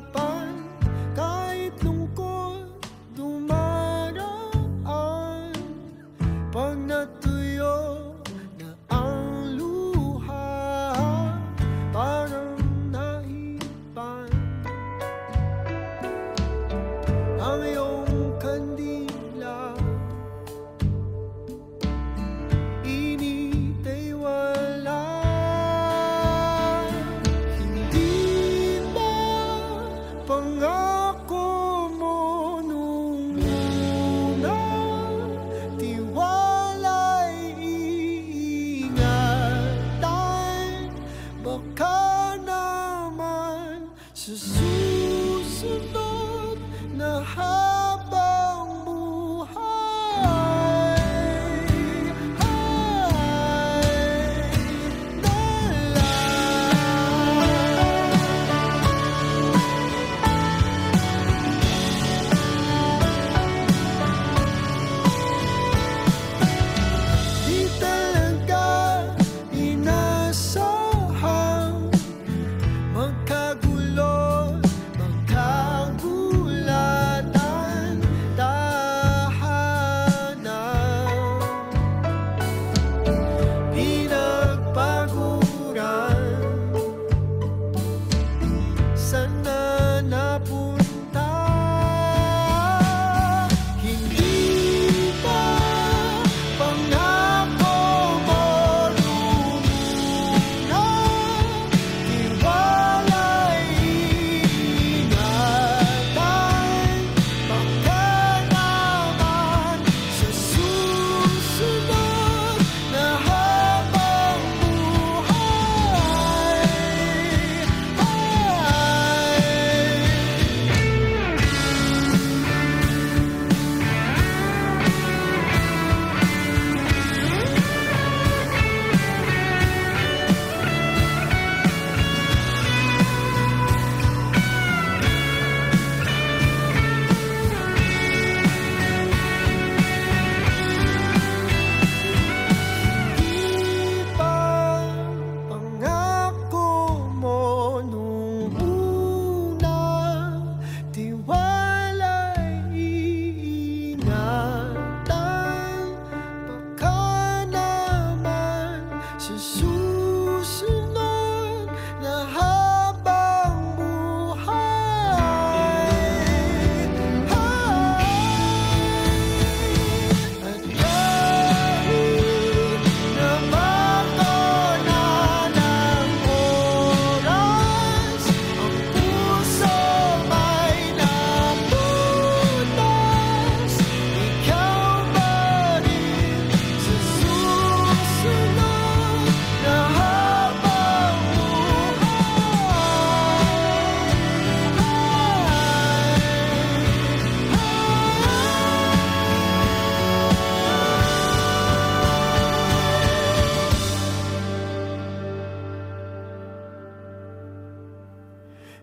up on to see.